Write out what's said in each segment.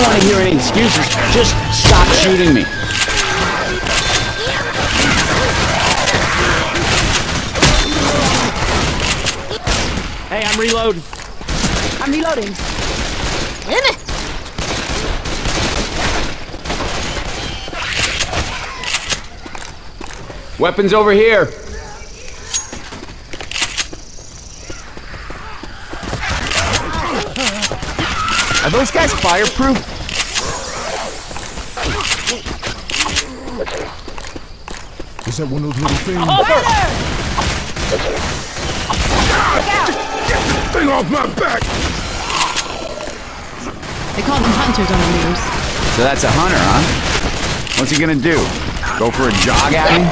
don't want to hear any excuses. Just stop shooting me. Hey, I'm reloading. I'm reloading. Damn it! Weapons over here. Are those guys fireproof? Is that one of those little things? Oh, Over! Get the thing off my back! They call them hunters on the news. So that's a hunter, huh? What's he gonna do? Go for a jog at him?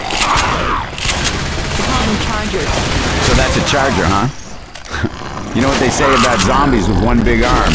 They call them chargers. So that's a charger, huh? you know what they say about zombies with one big arm?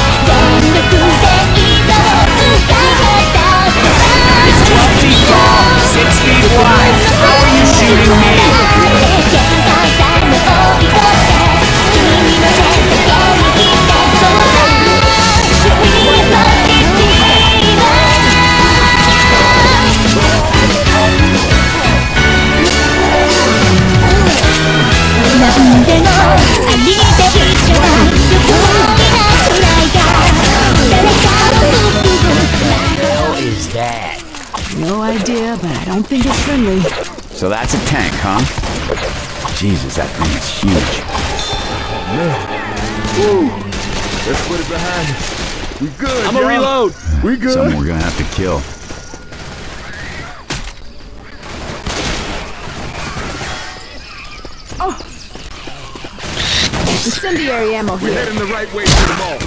leaving me Jesus, that thing's huge. Oh, man. Woo! Let's put it behind us. We good, I'm gonna reload. We good. Someone we're gonna have to kill. Oh. Incendiary ammo here. We're heading the right way to the mall.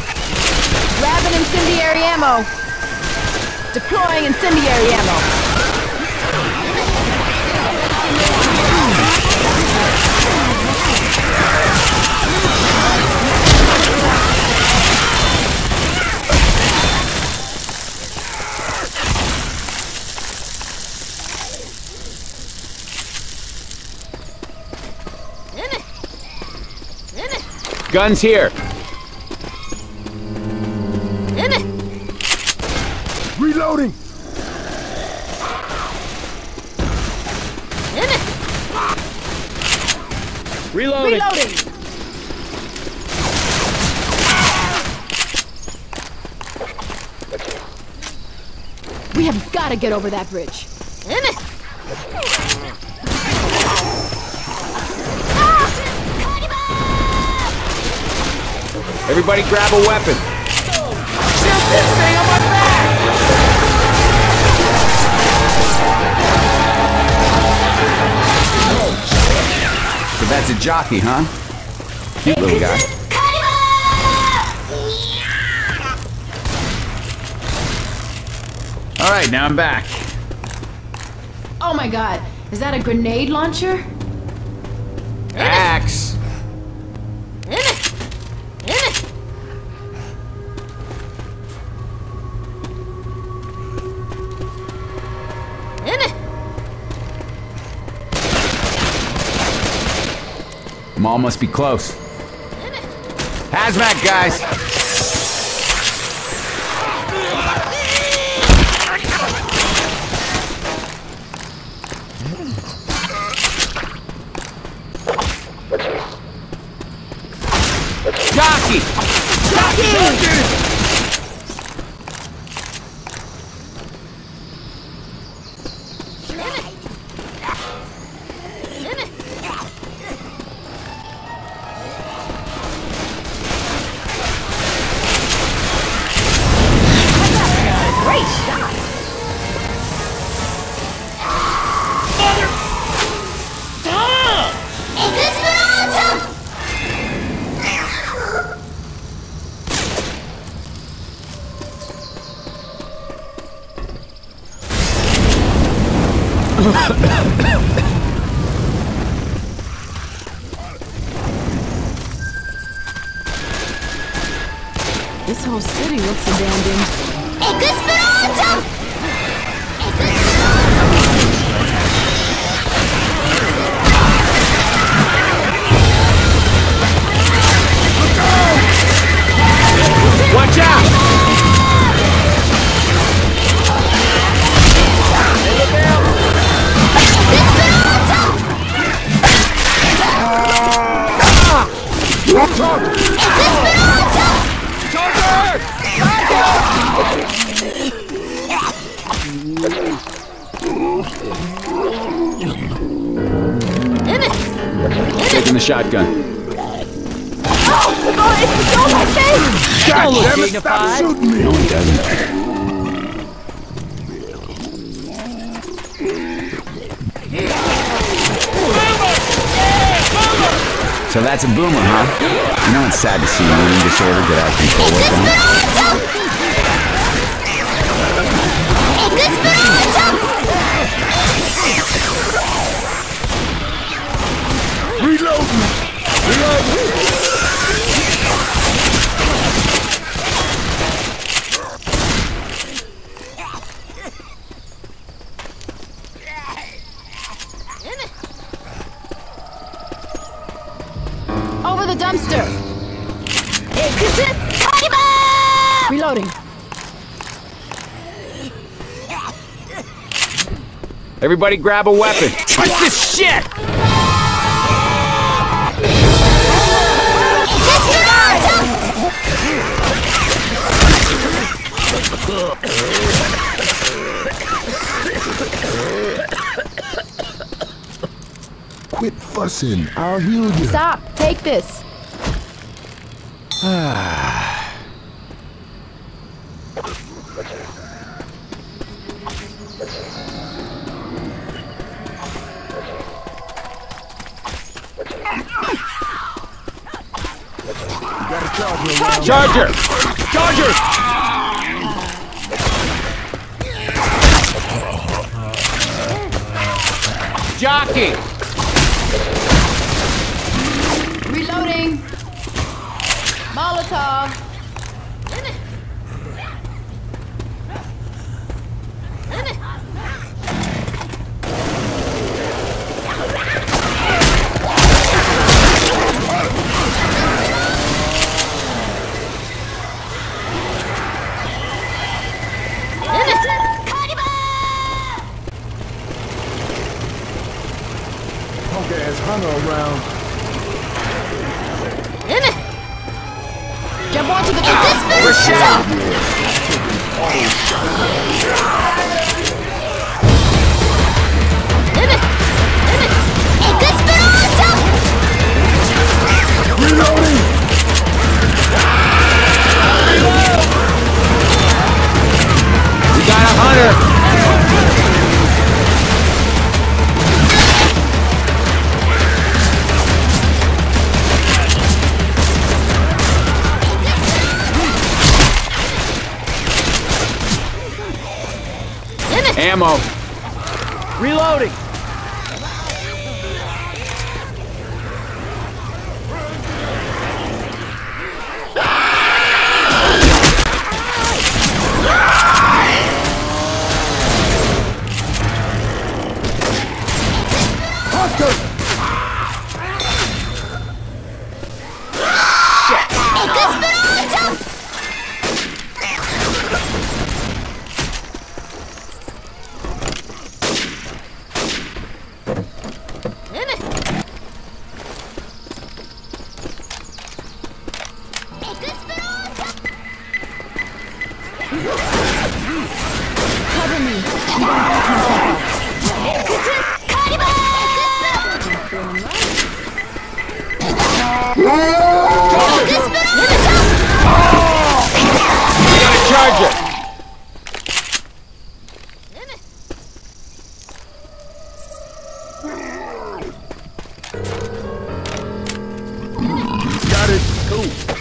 Grabbing incendiary ammo. Deploying incendiary ammo. Guns here. We have got to get over that bridge. Damn it! Everybody grab a weapon. Shoot this thing on my back! So that's a jockey, huh? Cute little guy. Alright, now I'm back. Oh my god, is that a grenade launcher? Axe! Mall must be close. Hazmat, guys! Taki! Taki! Taki! This whole city looks abandoned. Explosion! Watch out! Don't look Damn it, dignified. stop shooting me! No, he doesn't. So that's a boomer, huh? You know it's sad to see an eating disorder get out of control like that. Reloading! Reloading! Over the dumpster! Reloading. Everybody grab a weapon. Touch this shit! Fussing. I'll heal you. Stop. Take this. Got a charger around. Charger! Charger! Jockey! Molotov. Reloading. Cool.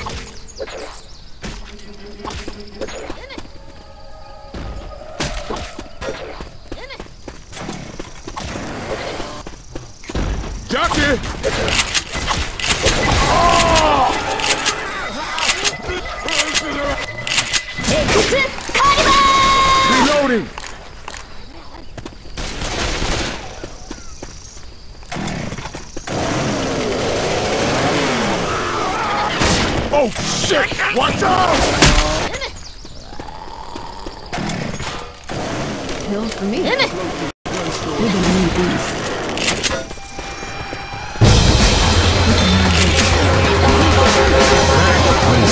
hill for me. Damn it! We're gonna need these.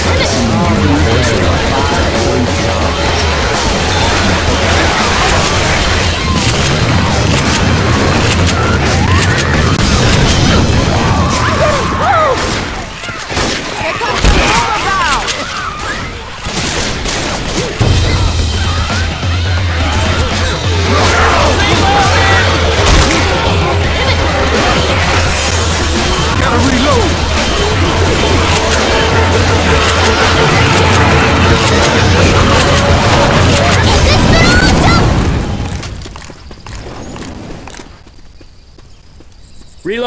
What is this?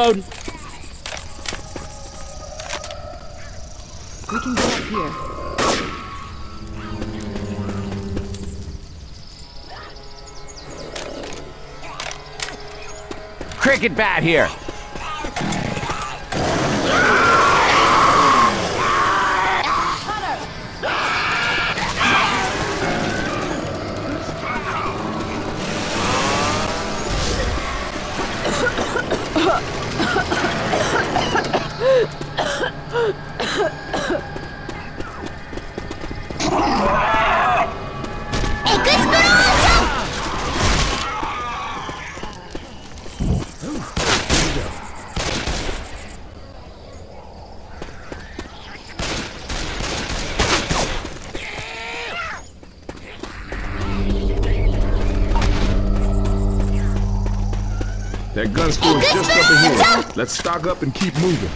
Reload. We can go up here. Cricket bat here. That gun store is just up ahead. Let's stock up and keep moving.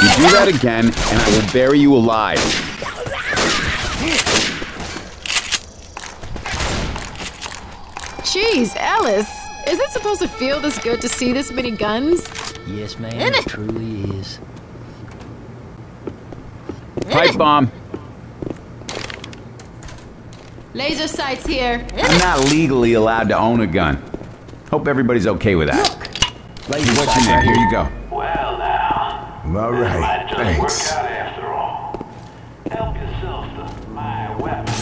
You do that again, and I will bury you alive. Jeez, Ellis. Is it supposed to feel this good to see this many guns? Yes, ma'am, it truly is. Pipe bomb. Laser sights here. I'm not legally allowed to own a gun. Hope everybody's okay with that. What's your name? Here you go. Well now, All this right, might just thanks. work out after all. Help yourself to my weapon.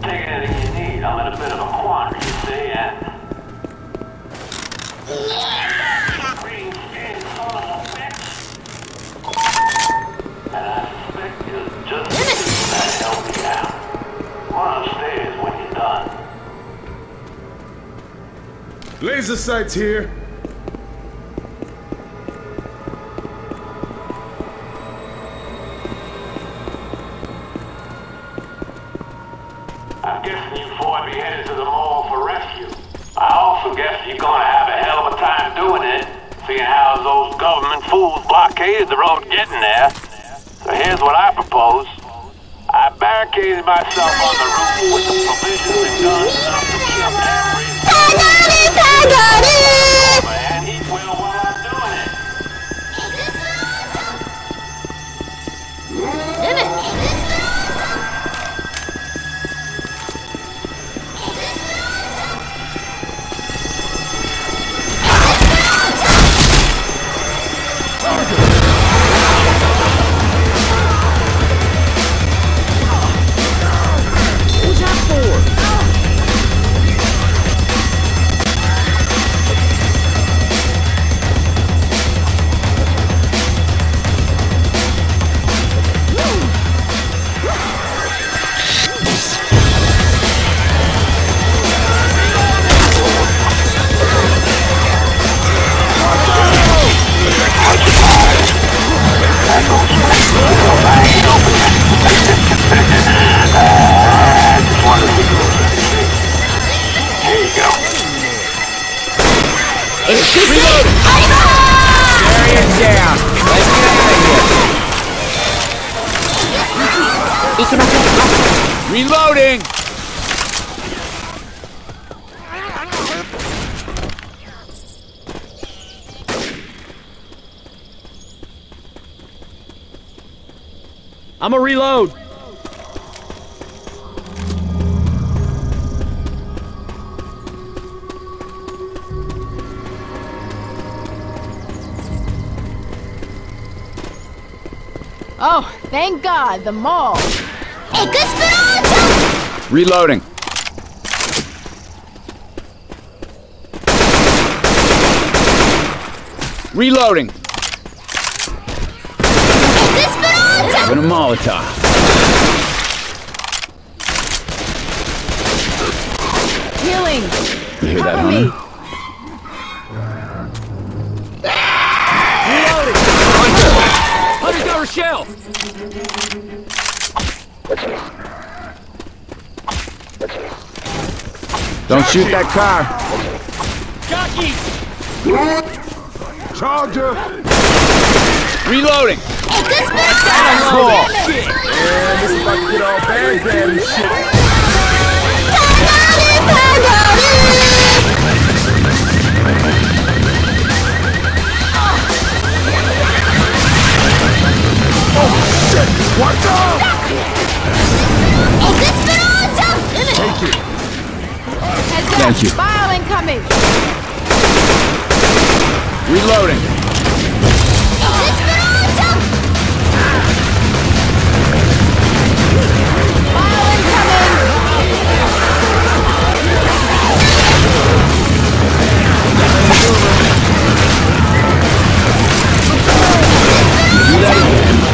Take anything you need. I'm in a bit of a quandary, you see, and... Laser sights here. I'm guessing you four be headed to the mall for rescue. I also guess you're gonna have a hell of a time doing it, seeing how those government fools blockaded the road getting there. So here's what I propose. I barricaded myself on the roof with the provisions and guns enough to kill every and eat well you go. It's Reload! Barrier down! Let's get out of here! Reloading! I'm a reload! Oh, thank God, the mall. Explosion! Reloading. Reloading. Explosion! Having a Molotov. Healing. You hear that, Cover me. Hunter? Got Don't shoot that car. Jockey. Charger! Reloading. Explosion! Cool. Man, this is about to get all bad bad and shit. Watch out! Explosion! Take it. Heads up. Thank you. File incoming. Reloading. Explosion! File incoming. Gotta reload. Reloading.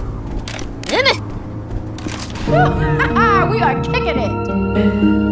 we are kicking it.